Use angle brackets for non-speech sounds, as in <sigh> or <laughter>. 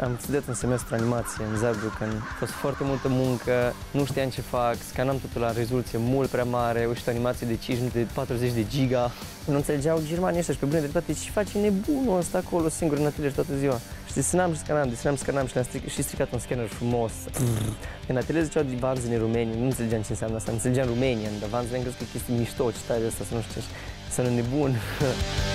Am studiat în semestru animație în Saarbrücken. A fost foarte multă muncă, nu știam ce fac, scanam totul la rezoluție mult prea mare, o și animație de 5 minute, de 40 de giga. Nu înțelegeau germanii ăștia și pe bune de ce face nebunul ăsta acolo singur în atelier toată ziua. Și desenam și scanam, deci desenam, scanam și le-am stric, și stricat un scanner frumos. În atelier ziceau de vanzene romeni, nu înțelegeam ce înseamnă asta, înțelegeam Romanian, dar vanzene am crezut că e chestii mișto, ce tare asta, să nu știu ce, să nu nebun. <laughs>